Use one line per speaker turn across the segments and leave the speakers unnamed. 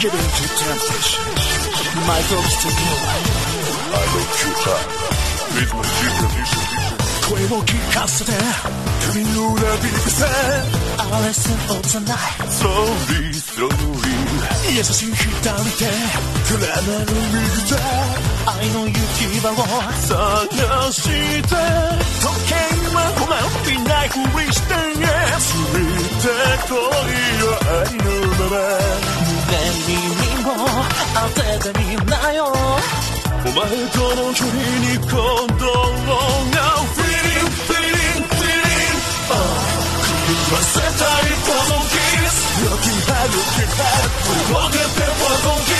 Give in to temptation. My thoughts to you.
I make you high. リズムに
声を聞かせて
君の裏切り癖
A lesson of the night
Slowly, slowly
優しい左手
暗なる右手
愛の行き場を
探して
때가 믿나요
고마울 거는 줄이니까 너무 now feeling feeling feeling 그만
세타이 퍼본 kiss 여기 하 여기 하 우리 목에 베퍼본 kiss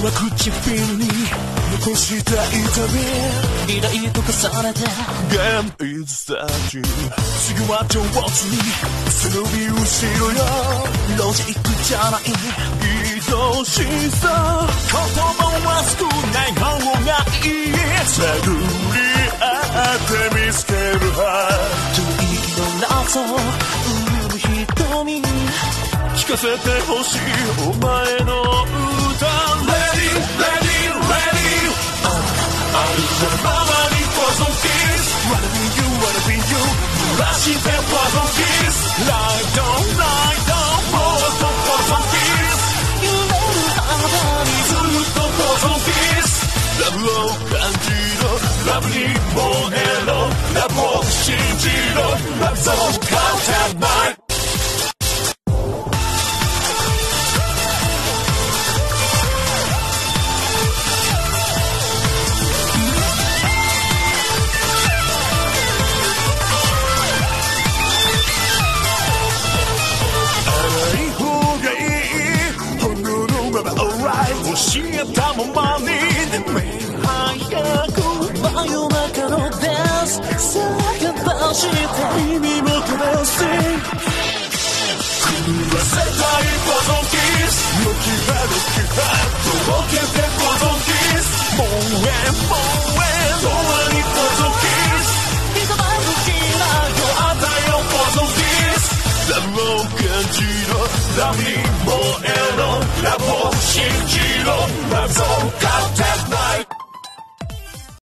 上唇に
残した痛み
未来と重ねて
Game is starting
次は上手に
背伸び後ろよ
ロジックじゃない
愛しさ
言葉は少ない方がいい
探り合って見つけるは
吐息の謎生む瞳
聞かせてほしいお前の歌
she fell for the kiss. Lie down, lie down, more than for the kiss. You know I'm ready to go for the kiss. Love로 간지러, lovely 모델로, 나 보고 싶지러, 맘속 して耳元で sing 狂わせたいこのキス
Looking high, looking high
とぼけてこのキスもうえもうえ永遠にこのキスいただく気なよあたよこのキス
ラブを感じろ
ラブに燃えろラブを信じろラブを